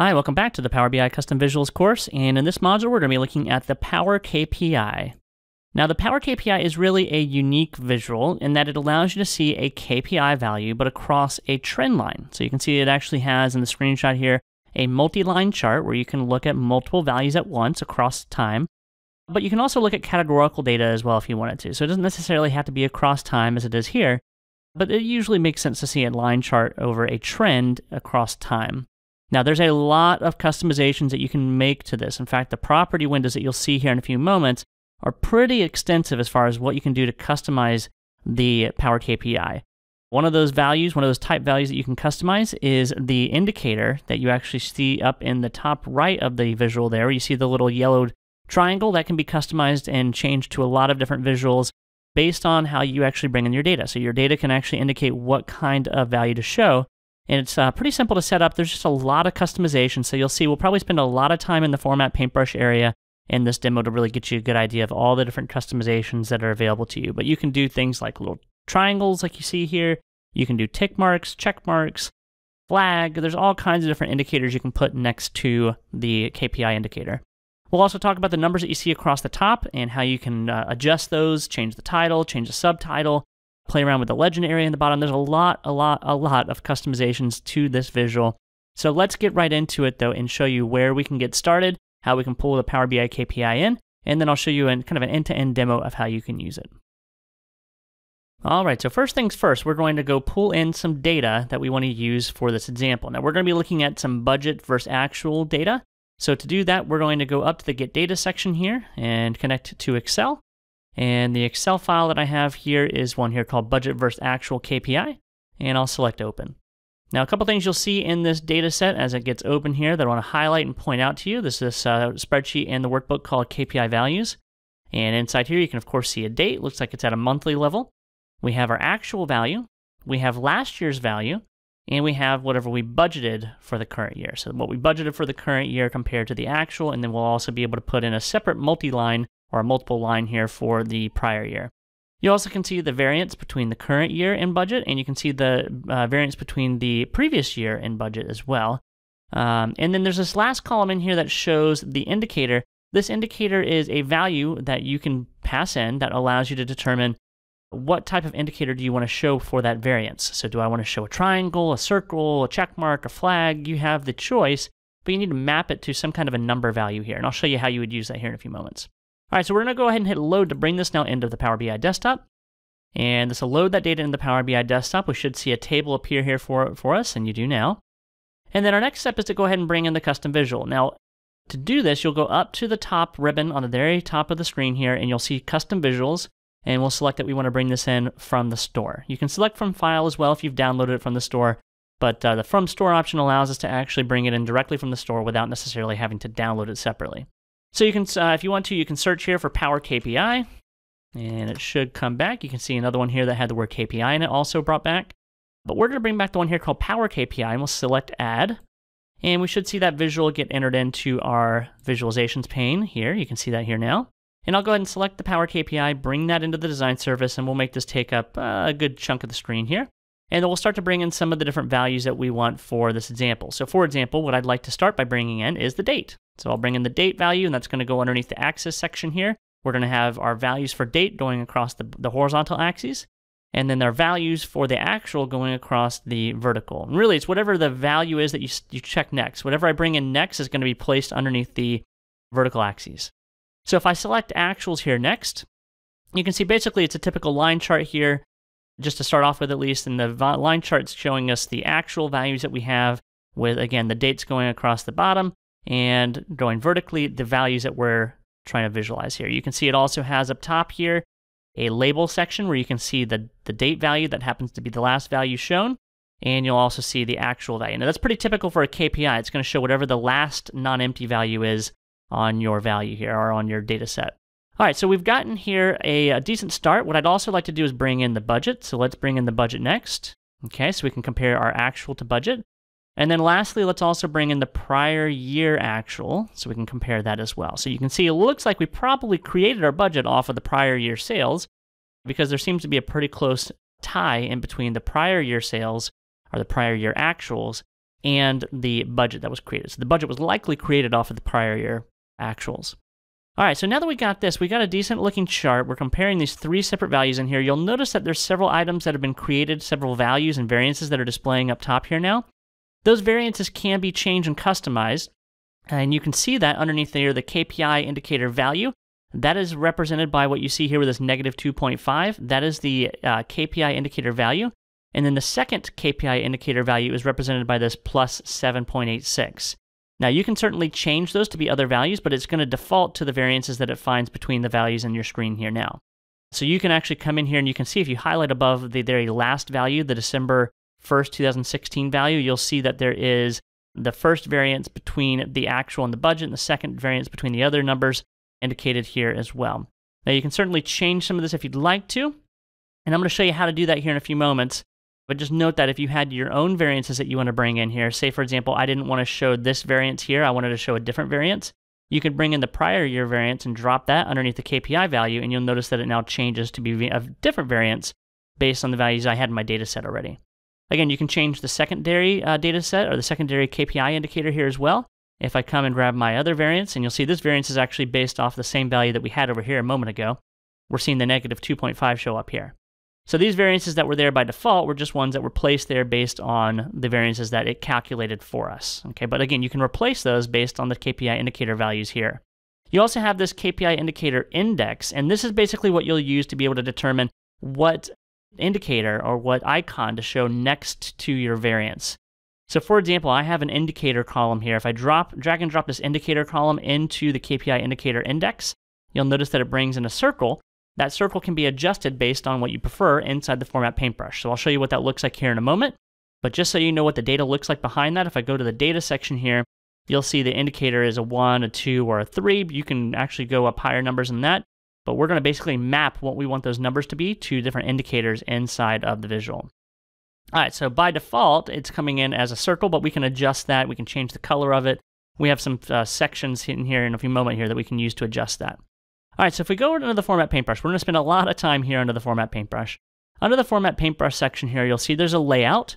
Hi, welcome back to the Power BI Custom Visuals course, and in this module we're going to be looking at the Power KPI. Now the Power KPI is really a unique visual in that it allows you to see a KPI value but across a trend line. So you can see it actually has in the screenshot here a multi-line chart where you can look at multiple values at once across time. But you can also look at categorical data as well if you wanted to. So it doesn't necessarily have to be across time as it is here, but it usually makes sense to see a line chart over a trend across time. Now, there's a lot of customizations that you can make to this. In fact, the property windows that you'll see here in a few moments are pretty extensive as far as what you can do to customize the Power KPI. One of those values, one of those type values that you can customize is the indicator that you actually see up in the top right of the visual there. You see the little yellowed triangle that can be customized and changed to a lot of different visuals based on how you actually bring in your data. So your data can actually indicate what kind of value to show. And it's uh, pretty simple to set up. There's just a lot of customization. So you'll see we'll probably spend a lot of time in the format paintbrush area in this demo to really get you a good idea of all the different customizations that are available to you. But you can do things like little triangles like you see here. You can do tick marks, check marks, flag. There's all kinds of different indicators you can put next to the KPI indicator. We'll also talk about the numbers that you see across the top and how you can uh, adjust those, change the title, change the subtitle, play around with the legend area in the bottom. There's a lot, a lot, a lot of customizations to this visual. So let's get right into it though and show you where we can get started, how we can pull the Power BI KPI in, and then I'll show you in kind of an end-to-end demo of how you can use it. All right, so first things first, we're going to go pull in some data that we want to use for this example. Now we're going to be looking at some budget versus actual data. So to do that, we're going to go up to the Get Data section here and connect to Excel. And the Excel file that I have here is one here called Budget versus Actual KPI, and I'll select Open. Now, a couple things you'll see in this data set as it gets open here that I want to highlight and point out to you. This is this uh, spreadsheet and the workbook called KPI Values. And inside here, you can, of course, see a date. Looks like it's at a monthly level. We have our actual value. We have last year's value and we have whatever we budgeted for the current year. So what we budgeted for the current year compared to the actual, and then we'll also be able to put in a separate multi-line or a multiple line here for the prior year. You also can see the variance between the current year and budget, and you can see the uh, variance between the previous year and budget as well. Um, and then there's this last column in here that shows the indicator. This indicator is a value that you can pass in that allows you to determine what type of indicator do you want to show for that variance? So do I want to show a triangle, a circle, a check mark, a flag? You have the choice, but you need to map it to some kind of a number value here. And I'll show you how you would use that here in a few moments. All right, so we're going to go ahead and hit load to bring this now into the Power BI desktop. And this will load that data into the Power BI desktop. We should see a table appear here for, for us, and you do now. And then our next step is to go ahead and bring in the custom visual. Now, to do this, you'll go up to the top ribbon on the very top of the screen here, and you'll see custom visuals and we'll select that we want to bring this in from the store. You can select from file as well if you've downloaded it from the store, but uh, the from store option allows us to actually bring it in directly from the store without necessarily having to download it separately. So you can, uh, if you want to, you can search here for Power KPI, and it should come back. You can see another one here that had the word KPI in it also brought back. But we're going to bring back the one here called Power KPI, and we'll select Add. And we should see that visual get entered into our visualizations pane here. You can see that here now. And I'll go ahead and select the Power KPI, bring that into the design surface, and we'll make this take up uh, a good chunk of the screen here. And then we'll start to bring in some of the different values that we want for this example. So for example, what I'd like to start by bringing in is the date. So I'll bring in the date value, and that's going to go underneath the axis section here. We're going to have our values for date going across the, the horizontal axes, and then our values for the actual going across the vertical. And really, it's whatever the value is that you, you check next. Whatever I bring in next is going to be placed underneath the vertical axes. So if I select actuals here next, you can see basically it's a typical line chart here, just to start off with at least, and the line chart's showing us the actual values that we have with, again, the dates going across the bottom and going vertically, the values that we're trying to visualize here. You can see it also has up top here a label section where you can see the, the date value that happens to be the last value shown, and you'll also see the actual value. Now that's pretty typical for a KPI. It's going to show whatever the last non-empty value is on your value here or on your data set. All right, so we've gotten here a, a, decent start. What I'd also like to do is bring in the budget. So let's bring in the budget next. Okay, so we can compare our actual to budget. And then lastly, let's also bring in the prior year actual so we can compare that as well. So you can see it looks like we probably created our budget off of the prior year sales because there seems to be a pretty close tie in between the prior year sales or the prior year actuals and the budget that was created. So the budget was likely created off of the prior year actuals. All right, so now that we got this, we got a decent looking chart. We're comparing these three separate values in here. You'll notice that there's several items that have been created, several values and variances that are displaying up top here now. Those variances can be changed and customized, and you can see that underneath there, the KPI indicator value. That is represented by what you see here with this negative 2.5. That is the uh, KPI indicator value. And then the second KPI indicator value is represented by this plus 7.86. Now you can certainly change those to be other values, but it's going to default to the variances that it finds between the values in your screen here now. So you can actually come in here and you can see if you highlight above the very last value, the December 1st, 2016 value, you'll see that there is the first variance between the actual and the budget, and the second variance between the other numbers indicated here as well. Now you can certainly change some of this if you'd like to, and I'm going to show you how to do that here in a few moments. But just note that if you had your own variances that you want to bring in here, say for example, I didn't want to show this variance here, I wanted to show a different variance, you could bring in the prior year variance and drop that underneath the KPI value, and you'll notice that it now changes to be a different variance based on the values I had in my data set already. Again, you can change the secondary uh, data set or the secondary KPI indicator here as well. If I come and grab my other variance, and you'll see this variance is actually based off the same value that we had over here a moment ago, we're seeing the negative 2.5 show up here. So these variances that were there by default were just ones that were placed there based on the variances that it calculated for us. Okay, but again, you can replace those based on the KPI indicator values here. You also have this KPI indicator index, and this is basically what you'll use to be able to determine what indicator or what icon to show next to your variance. So for example, I have an indicator column here. If I drop, drag and drop this indicator column into the KPI indicator index, you'll notice that it brings in a circle that circle can be adjusted based on what you prefer inside the format paintbrush. So I'll show you what that looks like here in a moment. But just so you know what the data looks like behind that, if I go to the data section here, you'll see the indicator is a 1, a 2, or a 3. You can actually go up higher numbers than that. But we're going to basically map what we want those numbers to be to different indicators inside of the visual. All right, so by default, it's coming in as a circle, but we can adjust that. We can change the color of it. We have some uh, sections in here in a few moments here that we can use to adjust that. All right, so if we go under the Format Paintbrush, we're going to spend a lot of time here under the Format Paintbrush. Under the Format Paintbrush section here, you'll see there's a layout.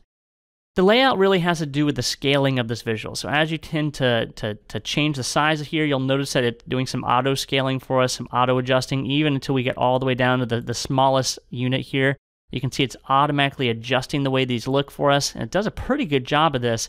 The layout really has to do with the scaling of this visual. So as you tend to, to, to change the size of here, you'll notice that it's doing some auto scaling for us, some auto adjusting, even until we get all the way down to the, the smallest unit here. You can see it's automatically adjusting the way these look for us, and it does a pretty good job of this.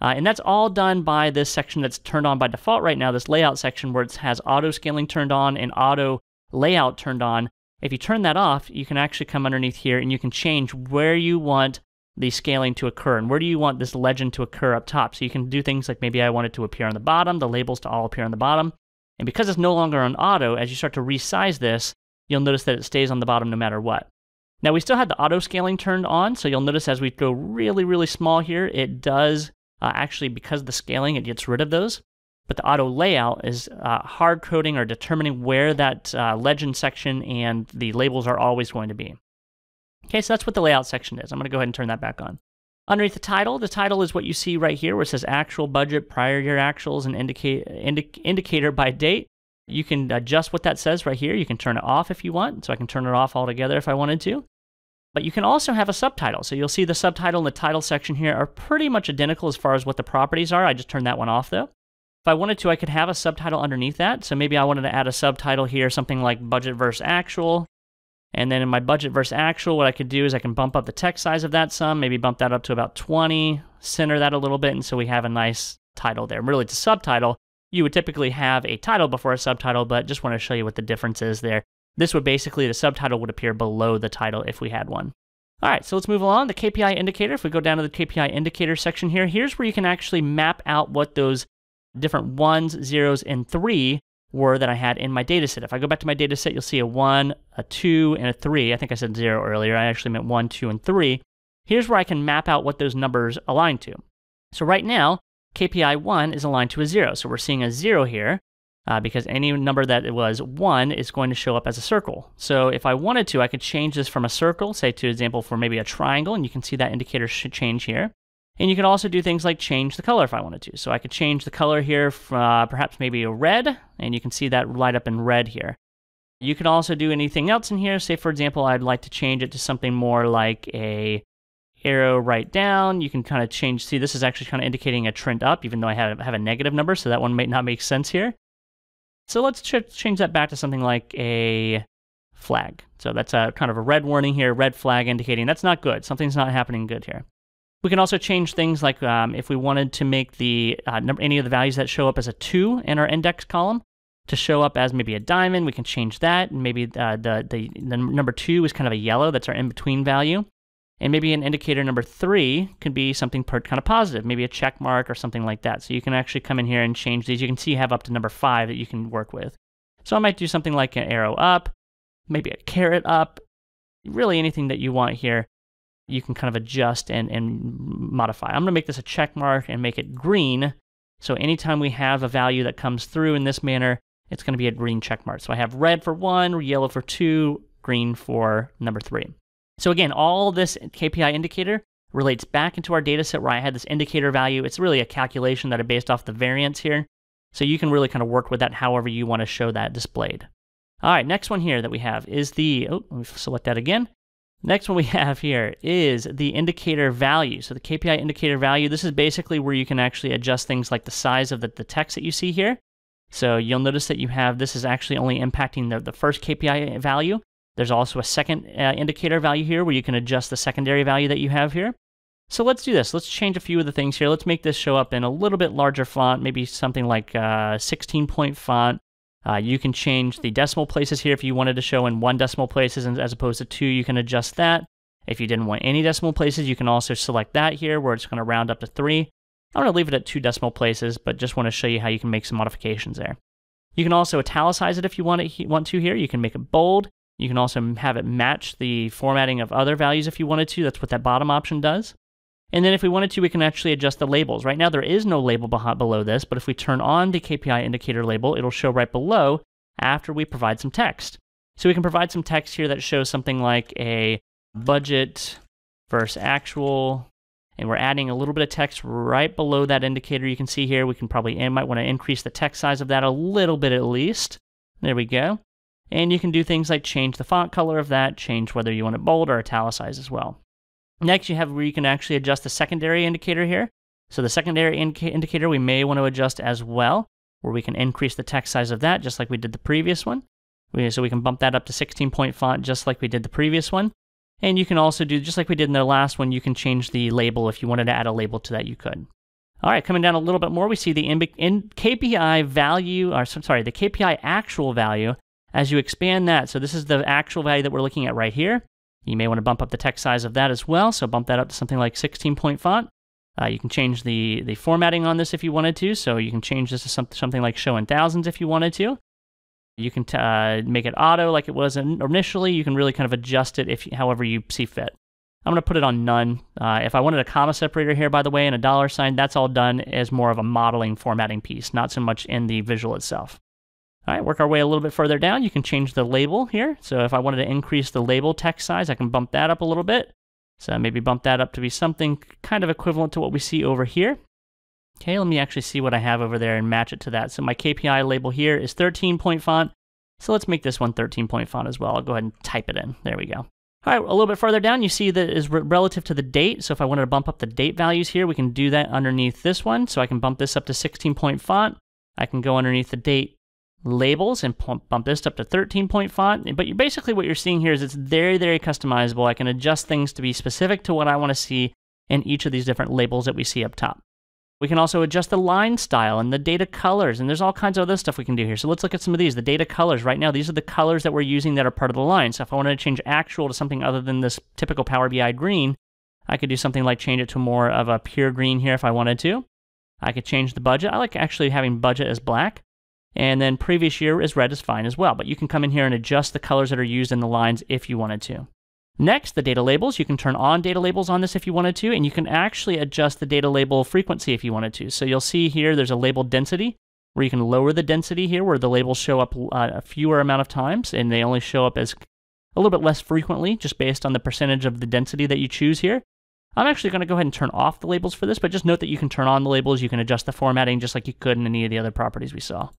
Uh, and that's all done by this section that's turned on by default right now, this layout section where it has auto scaling turned on and auto layout turned on. If you turn that off, you can actually come underneath here and you can change where you want the scaling to occur and where do you want this legend to occur up top. So you can do things like maybe I want it to appear on the bottom, the labels to all appear on the bottom. And because it's no longer on auto, as you start to resize this, you'll notice that it stays on the bottom no matter what. Now we still had the auto scaling turned on, so you'll notice as we go really, really small here, it does uh, actually, because of the scaling, it gets rid of those. But the auto layout is uh, hard coding or determining where that uh, legend section and the labels are always going to be. Okay, so that's what the layout section is. I'm going to go ahead and turn that back on. Underneath the title, the title is what you see right here where it says actual budget, prior year actuals, and indicate, indi indicator by date. You can adjust what that says right here. You can turn it off if you want. So I can turn it off altogether if I wanted to. But you can also have a subtitle. So you'll see the subtitle and the title section here are pretty much identical as far as what the properties are. I just turned that one off though. If I wanted to, I could have a subtitle underneath that. So maybe I wanted to add a subtitle here, something like budget versus actual. And then in my budget versus actual, what I could do is I can bump up the text size of that some, maybe bump that up to about 20, center that a little bit, and so we have a nice title there. Really, it's a subtitle. You would typically have a title before a subtitle, but just want to show you what the difference is there. This would basically, the subtitle would appear below the title if we had one. All right, so let's move along. The KPI indicator, if we go down to the KPI indicator section here, here's where you can actually map out what those different ones, zeros, and three were that I had in my data set. If I go back to my data set, you'll see a one, a two, and a three. I think I said zero earlier. I actually meant one, two, and three. Here's where I can map out what those numbers align to. So right now, KPI 1 is aligned to a 0. So we're seeing a 0 here uh, because any number that was 1 is going to show up as a circle. So if I wanted to, I could change this from a circle, say to example for maybe a triangle, and you can see that indicator should change here. And you can also do things like change the color if I wanted to. So I could change the color here from uh, perhaps maybe a red, and you can see that light up in red here. You can also do anything else in here. Say, for example, I'd like to change it to something more like a arrow right down, you can kind of change. See, this is actually kind of indicating a trend up, even though I have, have a negative number, so that one might not make sense here. So let's ch change that back to something like a flag. So that's a kind of a red warning here, red flag indicating that's not good. Something's not happening good here. We can also change things like um, if we wanted to make the uh, number, any of the values that show up as a 2 in our index column to show up as maybe a diamond, we can change that. And maybe uh, the, the, the number 2 is kind of a yellow, that's our in-between value. And maybe an indicator number 3 could be something kind of positive, maybe a check mark or something like that. So you can actually come in here and change these. You can see you have up to number 5 that you can work with. So I might do something like an arrow up, maybe a caret up, really anything that you want here you can kind of adjust and, and modify. I'm going to make this a check mark and make it green. So anytime we have a value that comes through in this manner, it's going to be a green check mark. So I have red for one, yellow for two, green for number three. So again, all this KPI indicator relates back into our data set where I had this indicator value. It's really a calculation that are based off the variance here. So you can really kind of work with that however you want to show that displayed. All right, next one here that we have is the, oh, let me select that again. Next one we have here is the indicator value. So the KPI indicator value, this is basically where you can actually adjust things like the size of the, the text that you see here. So you'll notice that you have, this is actually only impacting the, the first KPI value. There's also a second uh, indicator value here where you can adjust the secondary value that you have here. So let's do this. Let's change a few of the things here. Let's make this show up in a little bit larger font, maybe something like uh, 16 point font. Uh, you can change the decimal places here if you wanted to show in one decimal places as opposed to two, you can adjust that. If you didn't want any decimal places, you can also select that here where it's going to round up to three. I'm going to leave it at two decimal places, but just want to show you how you can make some modifications there. You can also italicize it if you want, it, want to here. You can make it bold. You can also have it match the formatting of other values if you wanted to. That's what that bottom option does. And then if we wanted to, we can actually adjust the labels. Right now, there is no label below this, but if we turn on the KPI indicator label, it'll show right below after we provide some text. So we can provide some text here that shows something like a budget versus actual, and we're adding a little bit of text right below that indicator you can see here. We can probably might want to increase the text size of that a little bit at least. There we go. And you can do things like change the font color of that, change whether you want it bold or italicized as well. Next, you have where you can actually adjust the secondary indicator here. So the secondary indicator we may want to adjust as well, where we can increase the text size of that just like we did the previous one. We, so we can bump that up to 16 point font just like we did the previous one. And you can also do, just like we did in the last one, you can change the label. If you wanted to add a label to that, you could. All right, coming down a little bit more, we see the in, in KPI value, or sorry, the KPI actual value as you expand that. So this is the actual value that we're looking at right here. You may want to bump up the text size of that as well. So bump that up to something like 16 point font. Uh, you can change the, the formatting on this if you wanted to. So you can change this to some, something like show in thousands if you wanted to. You can uh, make it auto like it was initially. You can really kind of adjust it if however you see fit. I'm going to put it on none. Uh, if I wanted a comma separator here, by the way, and a dollar sign, that's all done as more of a modeling formatting piece, not so much in the visual itself. All right, work our way a little bit further down. You can change the label here. So if I wanted to increase the label text size, I can bump that up a little bit. So maybe bump that up to be something kind of equivalent to what we see over here. Okay, let me actually see what I have over there and match it to that. So my KPI label here is 13 point font. So let's make this one 13 point font as well. I'll go ahead and type it in. There we go. All right, a little bit further down, you see that is re relative to the date. So if I wanted to bump up the date values here, we can do that underneath this one. So I can bump this up to 16 point font. I can go underneath the date labels and bump this up to 13 point font. But basically what you're seeing here is it's very, very customizable. I can adjust things to be specific to what I want to see in each of these different labels that we see up top. We can also adjust the line style and the data colors, and there's all kinds of other stuff we can do here. So let's look at some of these. The data colors, right now, these are the colors that we're using that are part of the line. So if I wanted to change actual to something other than this typical Power BI green, I could do something like change it to more of a pure green here if I wanted to. I could change the budget. I like actually having budget as black. And then previous year is red is fine as well, but you can come in here and adjust the colors that are used in the lines if you wanted to. Next, the data labels. You can turn on data labels on this if you wanted to, and you can actually adjust the data label frequency if you wanted to. So you'll see here there's a label density where you can lower the density here where the labels show up uh, a fewer amount of times and they only show up as a little bit less frequently just based on the percentage of the density that you choose here. I'm actually going to go ahead and turn off the labels for this, but just note that you can turn on the labels. You can adjust the formatting just like you could in any of the other properties we saw.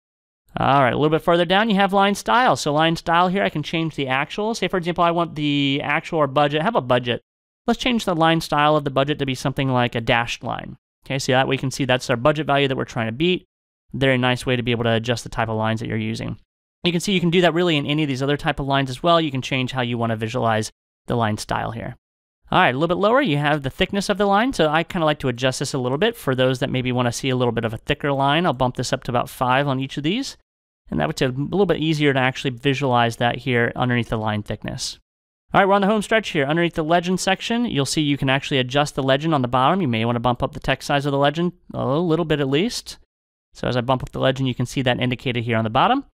All right, a little bit further down, you have line style. So line style here, I can change the actual. Say, for example, I want the actual or budget. Have a budget Let's change the line style of the budget to be something like a dashed line. Okay, so that we can see that's our budget value that we're trying to beat. Very nice way to be able to adjust the type of lines that you're using. You can see you can do that really in any of these other type of lines as well. You can change how you want to visualize the line style here. All right, a little bit lower, you have the thickness of the line. So I kind of like to adjust this a little bit for those that maybe want to see a little bit of a thicker line. I'll bump this up to about five on each of these. And that would it a little bit easier to actually visualize that here underneath the line thickness. All right, we're on the home stretch here. Underneath the legend section, you'll see you can actually adjust the legend on the bottom. You may want to bump up the text size of the legend a little bit at least. So as I bump up the legend, you can see that indicated here on the bottom.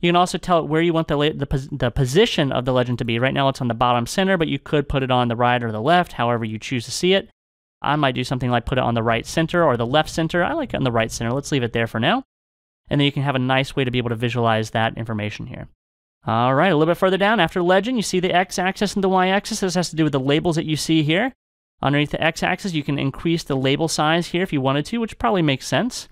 You can also tell it where you want the, the, the position of the legend to be. Right now it's on the bottom center, but you could put it on the right or the left, however you choose to see it. I might do something like put it on the right center or the left center. I like it on the right center. Let's leave it there for now. And then you can have a nice way to be able to visualize that information here. All right, a little bit further down, after legend, you see the x-axis and the y-axis. This has to do with the labels that you see here. Underneath the x-axis, you can increase the label size here if you wanted to, which probably makes sense.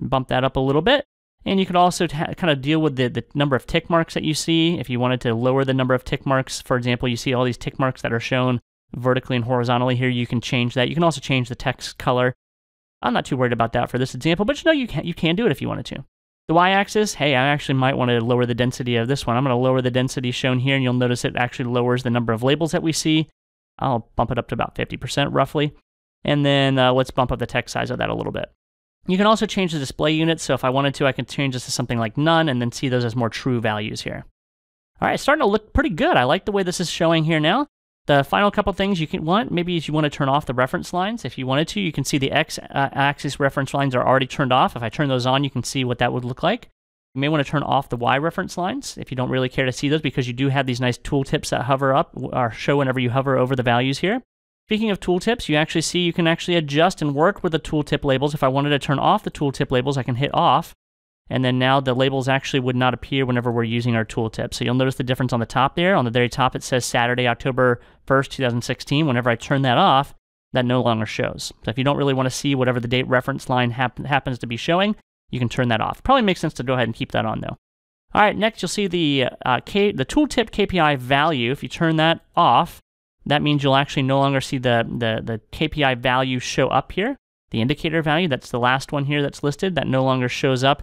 Bump that up a little bit. And you could also kind of deal with the, the number of tick marks that you see. If you wanted to lower the number of tick marks, for example, you see all these tick marks that are shown vertically and horizontally here. You can change that. You can also change the text color. I'm not too worried about that for this example, but you know you can, you can do it if you wanted to. The y-axis, hey, I actually might want to lower the density of this one. I'm going to lower the density shown here, and you'll notice it actually lowers the number of labels that we see. I'll bump it up to about 50% roughly. And then uh, let's bump up the text size of that a little bit. You can also change the display unit, so if I wanted to, I could change this to something like none and then see those as more true values here. All right, starting to look pretty good. I like the way this is showing here now. The final couple things you can want, maybe if you want to turn off the reference lines. If you wanted to, you can see the x-axis uh, reference lines are already turned off. If I turn those on, you can see what that would look like. You may want to turn off the Y reference lines if you don't really care to see those because you do have these nice tooltips that hover up or show whenever you hover over the values here. Speaking of tooltips, you actually see you can actually adjust and work with the tooltip labels. If I wanted to turn off the tooltip labels, I can hit off. And then now the labels actually would not appear whenever we're using our tooltip. So you'll notice the difference on the top there. On the very top, it says Saturday, October 1st, 2016. Whenever I turn that off, that no longer shows. So if you don't really want to see whatever the date reference line happens to be showing, you can turn that off. Probably makes sense to go ahead and keep that on though. All right, next you'll see the uh, K, the tooltip KPI value. If you turn that off, that means you'll actually no longer see the, the, the KPI value show up here. The indicator value, that's the last one here that's listed, that no longer shows up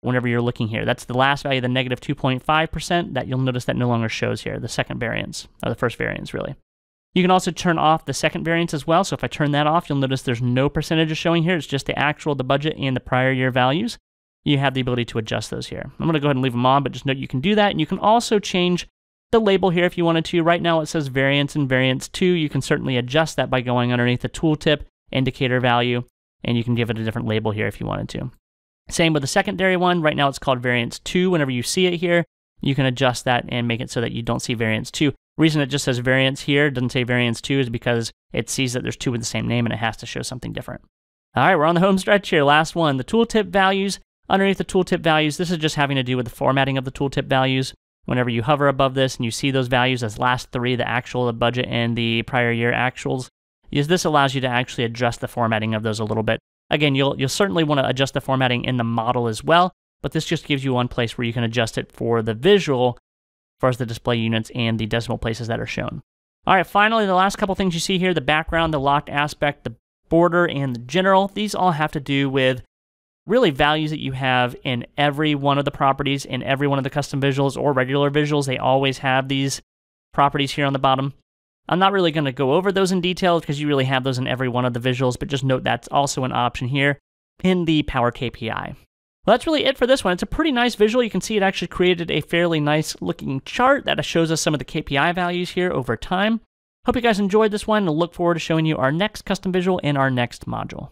whenever you're looking here. That's the last value, the negative 2.5%, that you'll notice that no longer shows here, the second variance, or the first variance, really. You can also turn off the second variance as well. So if I turn that off, you'll notice there's no percentages showing here. It's just the actual, the budget, and the prior year values. You have the ability to adjust those here. I'm going to go ahead and leave them on, but just note you can do that. And you can also change the label here if you wanted to. Right now it says variance and variance 2. You can certainly adjust that by going underneath the tooltip indicator value, and you can give it a different label here if you wanted to. Same with the secondary one. Right now it's called variance 2. Whenever you see it here, you can adjust that and make it so that you don't see variance 2. reason it just says variance here, doesn't say variance 2, is because it sees that there's two with the same name and it has to show something different. All right, we're on the home stretch here. Last one, the tooltip values. Underneath the tooltip values, this is just having to do with the formatting of the tooltip values. Whenever you hover above this and you see those values as last three, the actual, the budget, and the prior year actuals, is this allows you to actually adjust the formatting of those a little bit. Again, you'll, you'll certainly want to adjust the formatting in the model as well, but this just gives you one place where you can adjust it for the visual as far as the display units and the decimal places that are shown. All right, finally, the last couple things you see here, the background, the locked aspect, the border, and the general, these all have to do with really values that you have in every one of the properties, in every one of the custom visuals or regular visuals. They always have these properties here on the bottom. I'm not really going to go over those in detail because you really have those in every one of the visuals, but just note that's also an option here in the Power KPI. Well, that's really it for this one. It's a pretty nice visual. You can see it actually created a fairly nice looking chart that shows us some of the KPI values here over time. Hope you guys enjoyed this one and look forward to showing you our next custom visual in our next module.